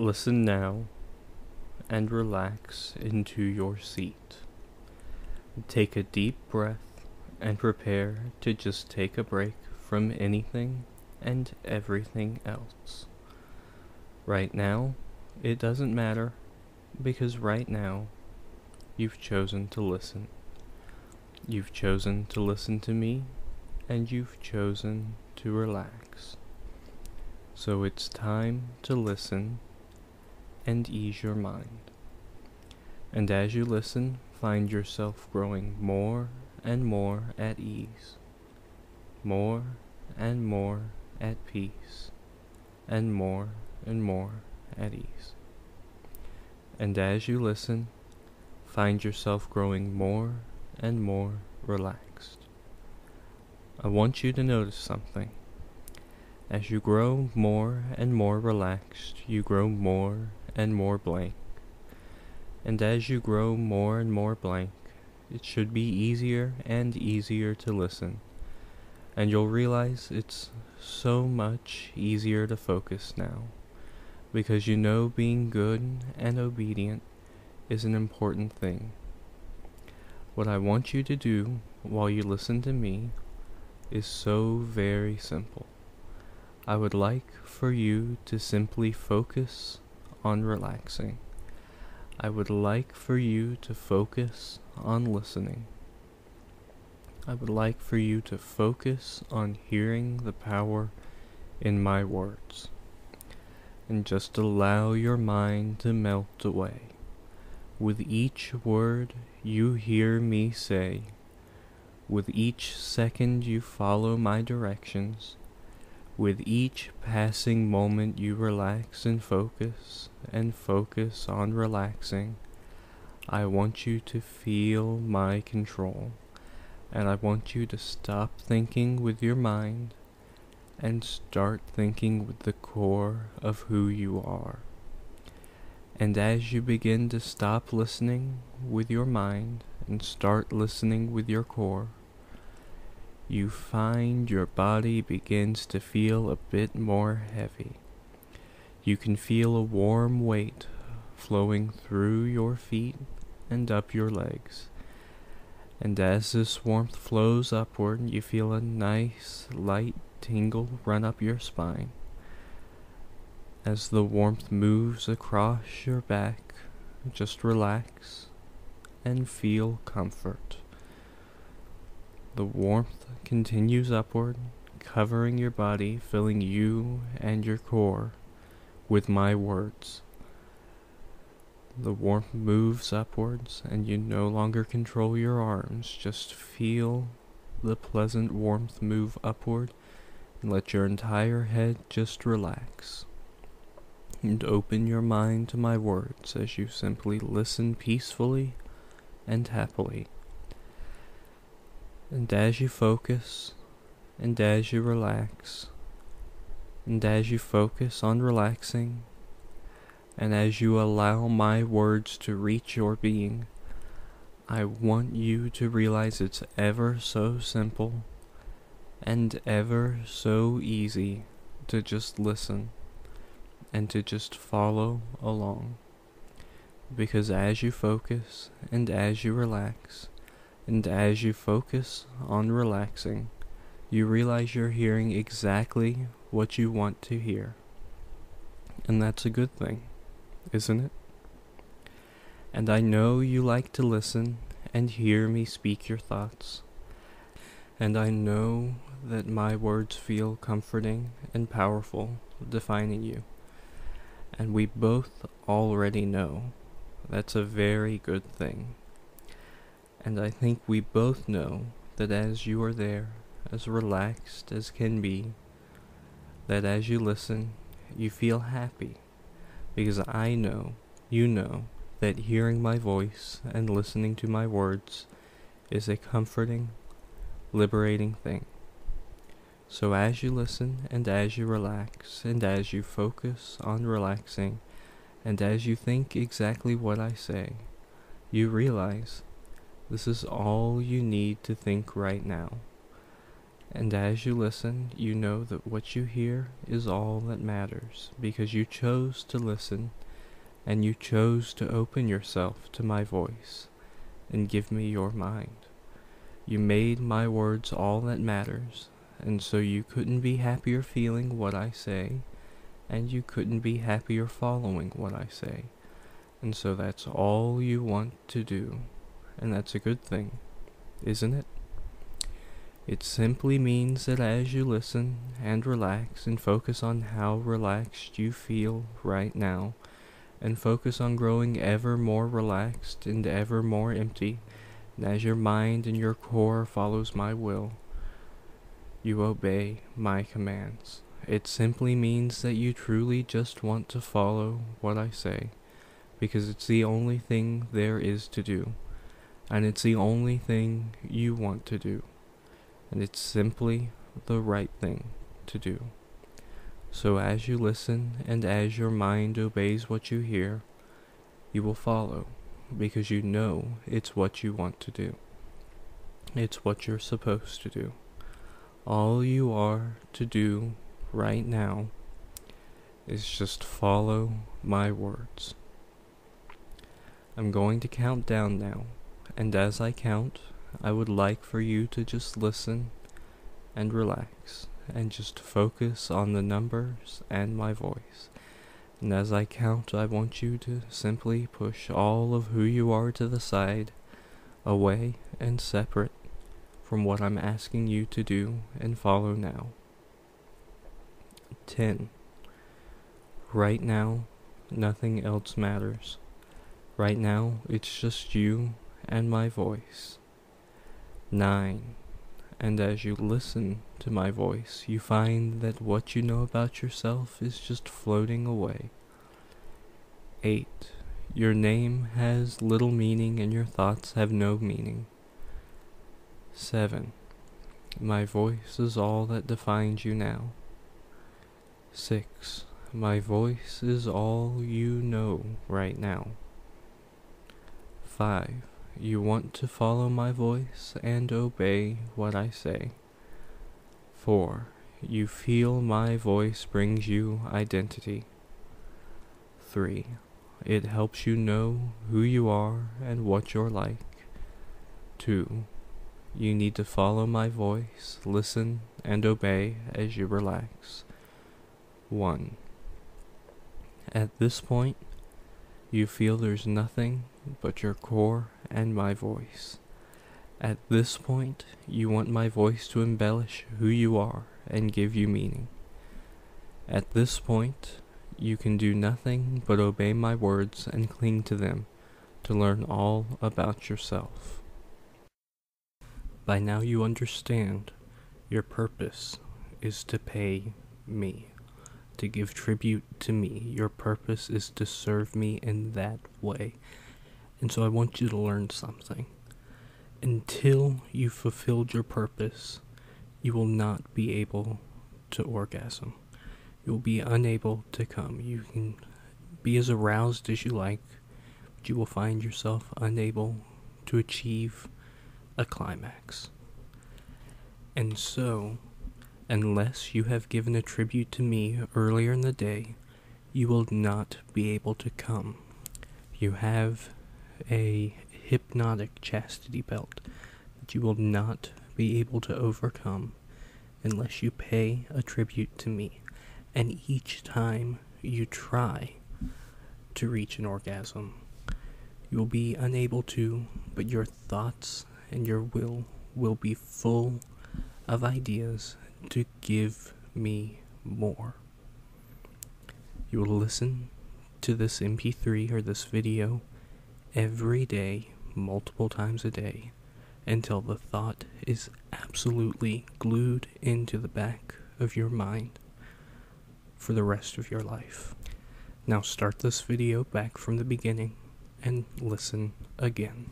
Listen now and relax into your seat. Take a deep breath and prepare to just take a break from anything and everything else. Right now, it doesn't matter because right now, you've chosen to listen. You've chosen to listen to me and you've chosen to relax. So it's time to listen and ease your mind. And as you listen, find yourself growing more and more at ease, more and more at peace, and more and more at ease. And as you listen, find yourself growing more and more relaxed. I want you to notice something. As you grow more and more relaxed, you grow more and more blank. And as you grow more and more blank, it should be easier and easier to listen. And you'll realize it's so much easier to focus now. Because you know being good and obedient is an important thing. What I want you to do while you listen to me is so very simple. I would like for you to simply focus on relaxing. I would like for you to focus on listening. I would like for you to focus on hearing the power in my words. And just allow your mind to melt away. With each word you hear me say, with each second you follow my directions, with each passing moment you relax and focus and focus on relaxing, I want you to feel my control. And I want you to stop thinking with your mind and start thinking with the core of who you are. And as you begin to stop listening with your mind and start listening with your core, you find your body begins to feel a bit more heavy. You can feel a warm weight flowing through your feet and up your legs. And as this warmth flows upward, you feel a nice, light tingle run up your spine. As the warmth moves across your back, just relax and feel comfort. The warmth continues upward, covering your body, filling you and your core with my words. The warmth moves upwards, and you no longer control your arms. Just feel the pleasant warmth move upward, and let your entire head just relax. And open your mind to my words as you simply listen peacefully and happily. And as you focus, and as you relax, and as you focus on relaxing, and as you allow my words to reach your being, I want you to realize it's ever so simple and ever so easy to just listen and to just follow along. Because as you focus and as you relax, and as you focus on relaxing, you realize you're hearing exactly what you want to hear. And that's a good thing, isn't it? And I know you like to listen and hear me speak your thoughts. And I know that my words feel comforting and powerful, defining you. And we both already know that's a very good thing. And I think we both know that as you are there, as relaxed as can be, that as you listen, you feel happy. Because I know, you know, that hearing my voice and listening to my words is a comforting, liberating thing. So as you listen and as you relax and as you focus on relaxing and as you think exactly what I say, you realize this is all you need to think right now. And as you listen, you know that what you hear is all that matters because you chose to listen and you chose to open yourself to my voice and give me your mind. You made my words all that matters, and so you couldn't be happier feeling what I say, and you couldn't be happier following what I say. And so that's all you want to do, and that's a good thing, isn't it? It simply means that as you listen and relax and focus on how relaxed you feel right now, and focus on growing ever more relaxed and ever more empty, and as your mind and your core follows my will, you obey my commands. It simply means that you truly just want to follow what I say, because it's the only thing there is to do, and it's the only thing you want to do and it's simply the right thing to do. So as you listen and as your mind obeys what you hear, you will follow because you know it's what you want to do. It's what you're supposed to do. All you are to do right now is just follow my words. I'm going to count down now, and as I count, I would like for you to just listen and relax and just focus on the numbers and my voice. And as I count, I want you to simply push all of who you are to the side, away and separate from what I'm asking you to do and follow now. 10. Right now, nothing else matters. Right now, it's just you and my voice. 9. And as you listen to my voice, you find that what you know about yourself is just floating away. 8. Your name has little meaning and your thoughts have no meaning. 7. My voice is all that defines you now. 6. My voice is all you know right now. 5. You want to follow my voice and obey what I say. 4. You feel my voice brings you identity. 3. It helps you know who you are and what you're like. 2. You need to follow my voice, listen, and obey as you relax. 1. At this point, you feel there's nothing but your core and my voice. At this point, you want my voice to embellish who you are and give you meaning. At this point, you can do nothing but obey my words and cling to them to learn all about yourself. By now you understand your purpose is to pay me to give tribute to me. Your purpose is to serve me in that way. And so I want you to learn something. Until you've fulfilled your purpose, you will not be able to orgasm. You will be unable to come. You can be as aroused as you like, but you will find yourself unable to achieve a climax. And so, Unless you have given a tribute to me earlier in the day, you will not be able to come. You have a hypnotic chastity belt that you will not be able to overcome unless you pay a tribute to me. And each time you try to reach an orgasm, you will be unable to, but your thoughts and your will will be full of ideas to give me more. You will listen to this MP3 or this video every day, multiple times a day, until the thought is absolutely glued into the back of your mind for the rest of your life. Now start this video back from the beginning and listen again.